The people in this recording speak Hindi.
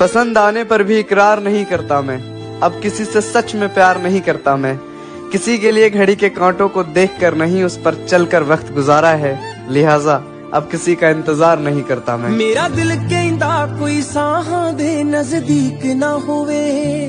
पसंद आने पर भी इकरार नहीं करता मैं। अब किसी से सच में प्यार नहीं करता मैं। किसी के लिए घड़ी के कांटों को देखकर नहीं, उस पर चलकर वक्त गुजारा है। लिहाजा, अब किसी का इंतज़ार नहीं करता मैं। मेरा दिल कहता कोई साहा दे नज़दीक ना होवे।